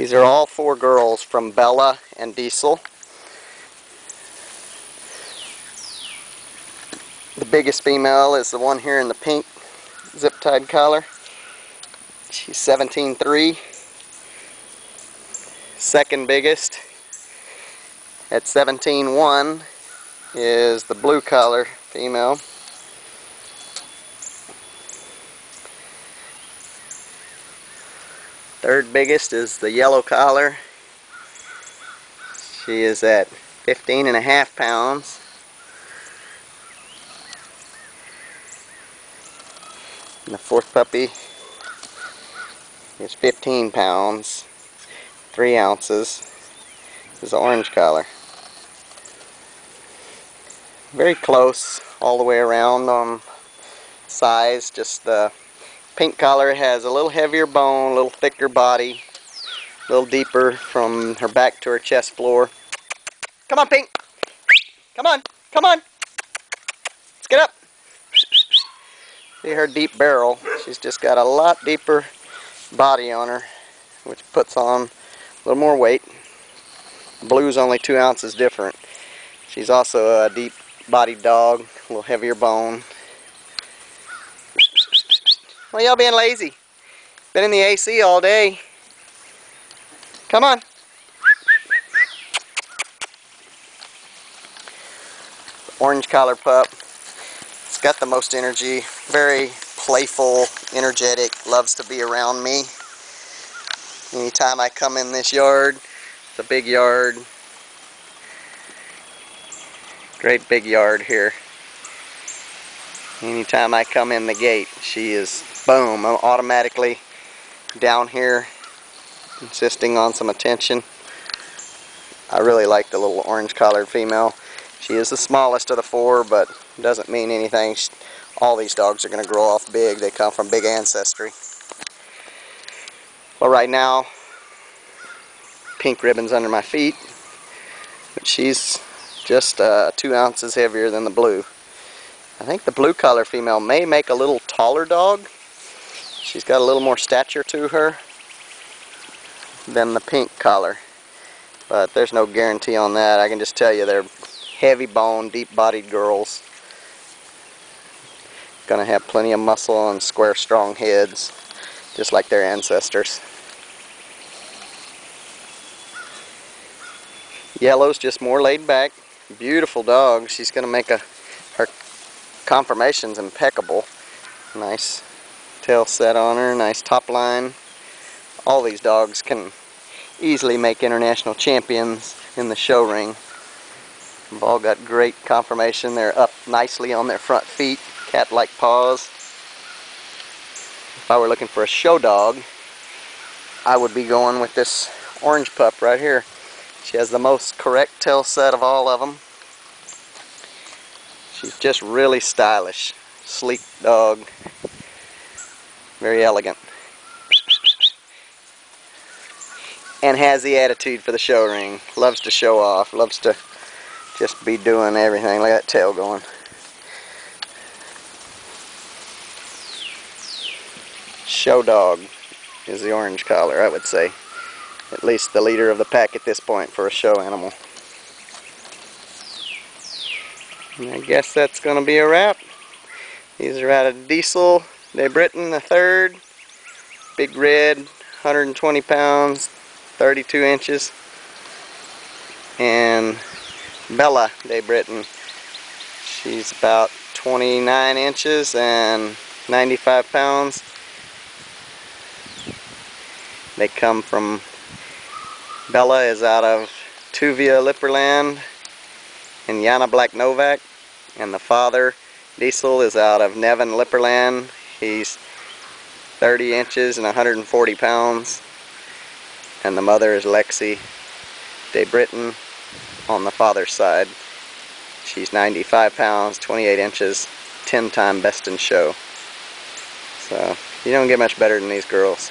These are all four girls from Bella and Diesel. The biggest female is the one here in the pink zip tied collar. She's 17.3. Second biggest at 17.1 is the blue collar female. Third biggest is the yellow collar. She is at 15 and a half pounds. And the fourth puppy is 15 pounds, 3 ounces. Is the orange collar. Very close all the way around on size, just the pink collar has a little heavier bone, a little thicker body, a little deeper from her back to her chest floor. Come on, Pink. Come on. Come on. Let's get up. See her deep barrel. She's just got a lot deeper body on her, which puts on a little more weight. Blue's only two ounces different. She's also a deep bodied dog, a little heavier bone, well, y'all being lazy. Been in the AC all day. Come on. Orange collar pup. It's got the most energy. Very playful, energetic, loves to be around me. Anytime I come in this yard, it's a big yard. Great big yard here. Anytime I come in the gate, she is boom, I'm automatically down here insisting on some attention. I really like the little orange collared female. She is the smallest of the four, but doesn't mean anything. All these dogs are going to grow off big. They come from big ancestry. Well, right now, pink ribbon's under my feet, but she's just uh, two ounces heavier than the blue. I think the blue collar female may make a little taller dog, She's got a little more stature to her than the pink collar. But there's no guarantee on that. I can just tell you they're heavy bone, deep bodied girls. Gonna have plenty of muscle and square strong heads, just like their ancestors. Yellow's just more laid back. Beautiful dog. She's gonna make a conformation's impeccable. Nice tail set on her, nice top line. All these dogs can easily make international champions in the show ring. They've all got great conformation. They're up nicely on their front feet, cat-like paws. If I were looking for a show dog, I would be going with this orange pup right here. She has the most correct tail set of all of them. She's just really stylish, sleek dog. Very elegant. And has the attitude for the show ring. Loves to show off. Loves to just be doing everything. Look at that tail going. Show dog is the orange collar, I would say. At least the leader of the pack at this point for a show animal. And I guess that's going to be a wrap. These are out of Diesel De Britton the third, big red, 120 pounds, 32 inches, and Bella De Britton. She's about 29 inches and 95 pounds. They come from, Bella is out of Tuvia Lipperland and Yana Black Novak, and the father, Diesel, is out of Nevin Lipperland He's 30 inches and 140 pounds. And the mother is Lexi De Britton on the father's side. She's 95 pounds, 28 inches, 10 time best in show. So you don't get much better than these girls.